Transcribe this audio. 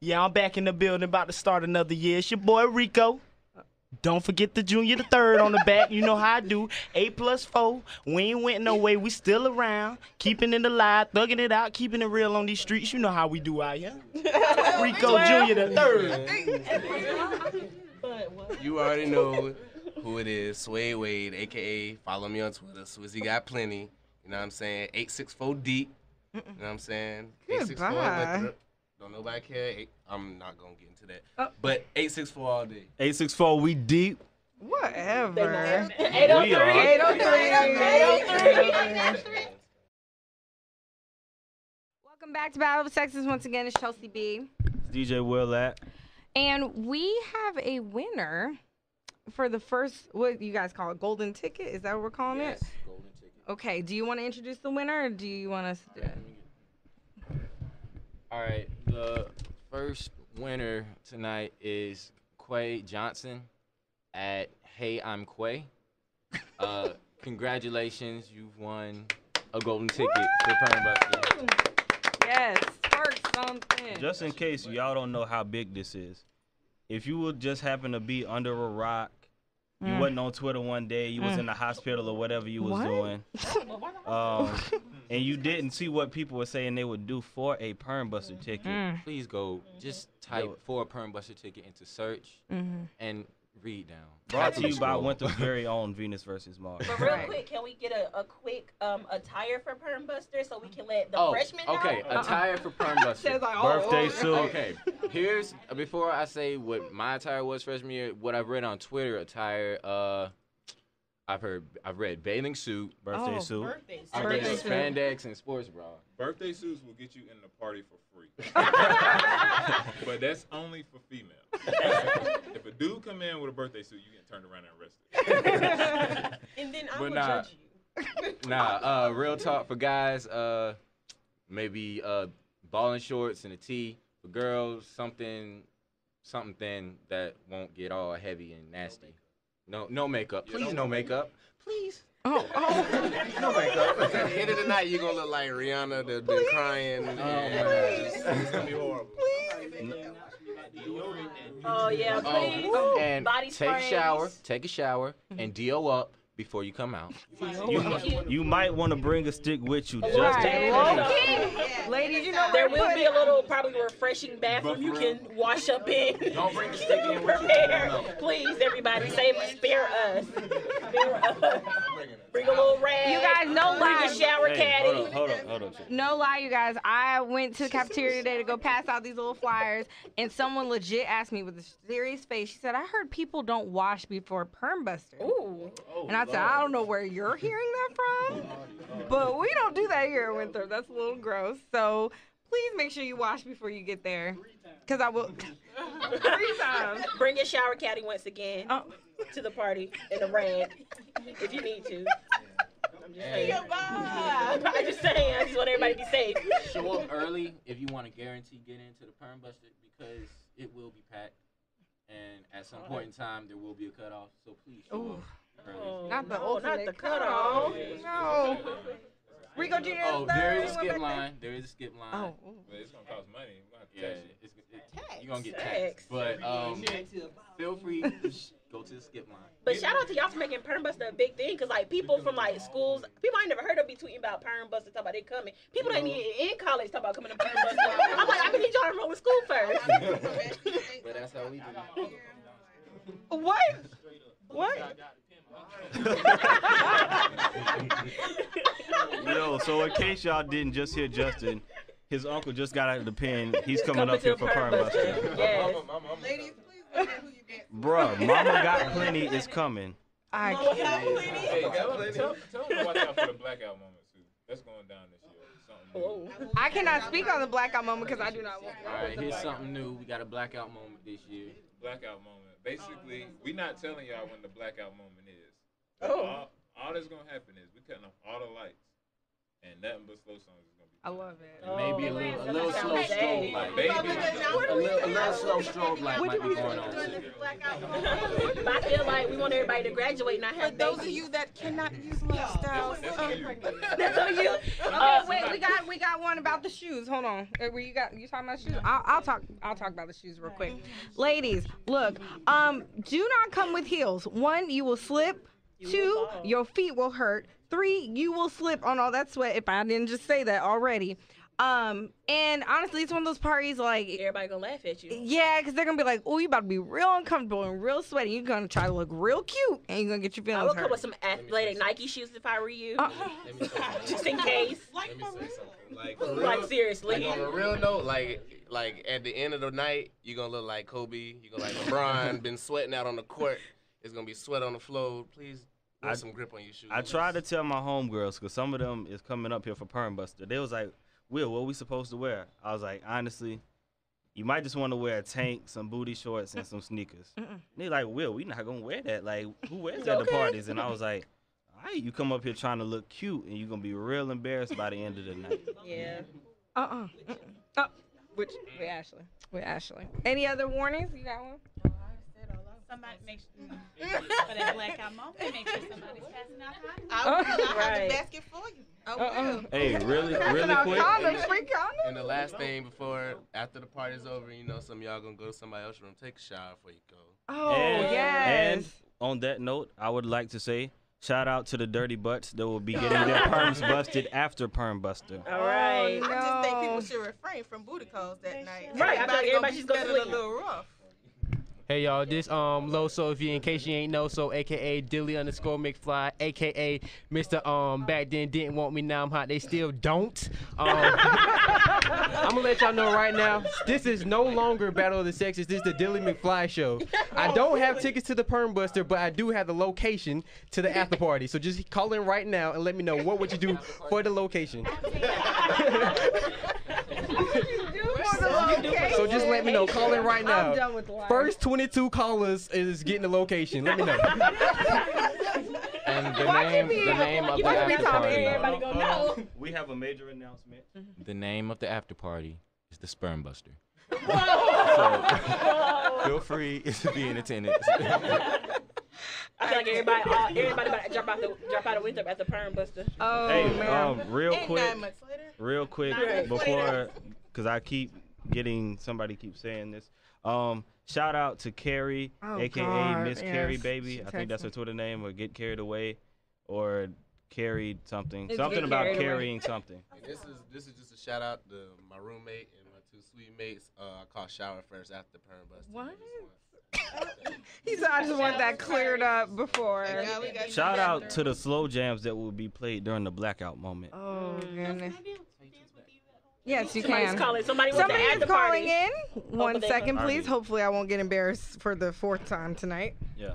Yeah, I'm back in the building, about to start another year. It's your boy Rico. Don't forget the junior, the third on the back. You know how I do. Eight plus four. We ain't went no way. We still around. Keeping it alive, thugging it out, keeping it real on these streets. You know how we do out here. Rico Junior, the third. You already know who it is. Sway Wade, aka follow me on Twitter. Swizzy got plenty. You know what I'm saying? 864 deep. You know what I'm saying? 864 Goodbye. liquor. Don't nobody care. Eight, I'm not gonna get into that. Oh. But 864 all day. 864, we deep. Whatever. We oh are. 803. Welcome back to Battle of the Sexes. Once again, it's Chelsea B. It's DJ Will at. And we have a winner for the first, what you guys call it, golden ticket? Is that what we're calling it? Golden ticket. Okay. Do you want to introduce the winner or do you want us to do it? All right, the first winner tonight is Quay Johnson at Hey I'm Quay. Uh, congratulations, you've won a golden ticket for Perm Buster. Yes. Spark something. Just in case y'all don't know how big this is, if you would just happen to be under a rock, you Mm. wasn't on Twitter one day, you was Mm. in the hospital or whatever you was What? doing, um, and you didn't see what people were saying they would do for a perm buster ticket. Mm. Please go, just type Yo. for a Perm Buster ticket into search Mm-hmm. and read down. Brought to you by scroll. Winthrop's very own Venus versus Mars. But real Right. quick, can we get a, a quick um attire for Perm Buster so we can let the Oh, freshmen know? okay, attire for Perm Buster. Says like, oh, Birthday oh, suit. Okay, here's before I say what my attire was freshman year. What I've read on Twitter attire. Uh, I've heard I've read bathing suit. Birthday Oh. suit. Birthday I've suit. read spandex and sports bra. Birthday suits will get you in the party for free. but that's only for females. If a dude come in with a birthday suit, you get turned around and arrested. And then I But will nah. judge you. Nah, uh, real talk for guys. Uh, maybe uh, balling shorts and a tee. For girls, something, something thin that won't get all heavy and nasty. No, no makeup. Please, don't no makeup. Please. Oh, oh. No makeup. At the end of the night, you're gonna look like Rihanna that's been crying. Oh, and- it's gonna be horrible. Oh yeah, Oh, please. and Body take a shower, take a shower, mm-hmm. and DO up before you come out. You, you might want to bring a stick with you just Right. in Low case. Ladies, you know There will be a little probably refreshing bathroom you can wash up in. Don't bring the stick in. Prepare. Please, everybody, save spare us. Spare us. Bring a little rag. You guys know Bring why. a shower Hey, hold caddy. on, hold on, hold on. No lie, you guys. I went to the cafeteria today to go pass out these little flyers, and someone legit asked me with a serious face. She said, "I heard people don't wash before perm buster." Ooh. And I said, "I don't know where you're hearing that from, but we don't do that here in Winthrop. That's a little gross. So please make sure you wash before you get there, because I will three times. Bring your shower caddy once again Oh. to the party in the rag if you need to. I'm just saying. I'm just saying. I just want everybody to be safe. Show up early if you want to guarantee get into the perm buster because it will be packed, and at some point in time there will be a cutoff. So please show Ooh. up early. Oh, Not the no, ultimate not the cutoff. cutoff. No. Rico Jr. Oh, is there a skip line. There is a skip line. that? Oh. But it's gonna cost money. We're gonna Yeah, have to tax you. it's, it, you're gonna get taxed. But um, feel free to sh- go to the skip line. But shout out to y'all for making Perm Buster a big thing, cause like people from like schools, people I ain't never heard of be tweeting about Perm Buster, talking about they coming. People that ain't even in college talk about coming to Perm Buster. I'm like, I need y'all to enroll in school first. But that's how we do it. What? What? Yo, so in case y'all didn't just hear Justin, his uncle just got out of the pen. He's coming Coming up here to for a perm Perm buster. Buster. Yes. Bruh, Mama Got Plenty is coming. I Mama can't. got plenty. Hey, tell, tell, tell them to watch out for the blackout moment too. That's going down this year. Something new. Oh. I cannot speak on the blackout moment because I do not want. All right, here's something new. We got a blackout moment this year. Blackout moment. Basically, we're not telling y'all when the blackout moment is. Oh. All, all that's gonna happen is we're cutting off all the lights, and nothing but slow songs is gonna be I love it. Maybe a little, a little slow strobe light. Baby. A little, a little slow strobe light might be going on too. I feel like we want everybody to graduate and not have those of you that cannot use lifestyles, That's on you. Okay, Uh, wait, we got we got one about the shoes. Hold on. Uh, Were you got you talking about shoes? I'll, I'll talk I'll talk about the shoes real quick. Ladies, look, um, do not come with heels. One, you will slip. Two, your feet will hurt. Three, you will slip on all that sweat. If I didn't just say that already. Um, and honestly, it's one of those parties like Everybody gonna laugh at you. yeah, because they're gonna be like, oh, you about to be real uncomfortable and real sweaty. You're gonna try to look real cute, and you're gonna get your I feelings would come with some athletic Nike shoes if I were you, Uh, Let me say something. just in case. Let me say something. Like, for Like seriously. like on a real note, like like at the end of the night, you're gonna look like Kobe. You're gonna like LeBron, been sweating out on the court. It's gonna be sweat on the floor. Please put I- some grip on your shoes. I tried to tell my homegirls because some of them is coming up here for Perm Buster. They was like, "Will, what we supposed to wear?" I was like, honestly, you might just want to wear a tank, some booty shorts, and some sneakers. They like, "Will, we not gonna wear that. Like, who wears that at the parties?" And I was like, "All right, you come up here trying to look cute, and you're gonna be real embarrassed by the end of the night." Yeah. Uh-uh. Uh, which with Ashley. With Ashley. Any other warnings? You got one? Somebody make sure mm. for that blackout moment. Make sure somebody's passing out condoms. I will. I have Right. the basket for you. I uh-uh. will. Uh-uh. Hey, really, really quick. condoms, free condoms. And the last thing before, after the party's over, you know, some of y'all gonna go to somebody else's room, take a shower before you go. Oh and, yes. And on that note, I would like to say shout out to the dirty butts that will be getting their perms busted after Perm Buster. All right. Oh, I just think people should refrain from booty calls that night. Right, I feel like Everybody everybody gonna should be go to feeling sleep. a little rough. Hey y'all, this um Loso, if you in case you ain't know, so aka Dilly underscore McFly, aka Mr. Um back then didn't want me, now I'm hot. They still don't. Um, I'm gonna let y'all know right now, this is no longer Battle of the Sexes. This is the Dilly McFly show. I don't have tickets to the Perm Buster, but I do have the location to the after party. So just call in right now and let me know what would you do for the location. So just let me know. Call in right now. I'm done with life. First 22 callers is getting the location. Let me know. And the Why name, the name of the after party. Everybody gonna. We have a major announcement. The name of the after party is the Sperm Buster. Whoa. Feel free to be in attendance. I feel like everybody, uh, everybody about to jump out the jump out the window at the perm buster. Oh Hey, man. um, real quick, nine months real quick before, because I keep getting somebody keeps saying this. Um, shout out to Carrie, Oh, aka God, Miss Carrie. Baby. She I think that's her Twitter name, or Get Carried Away, or carried something, It's something about Carried Away. carrying something. And this is this is just a shout out to my roommate and my two sweet mates. Uh, I call shower first after perm buster. What? Just He said, I just want that cleared up before. And now we got Shout out to the slow jams that will be played during the blackout moment. Oh goodness. Yes, you Somebody's can. calling. Somebody wants Somebody to add is the calling party. in. One second, please. Hopefully, I won't get embarrassed for the fourth time tonight. Yeah.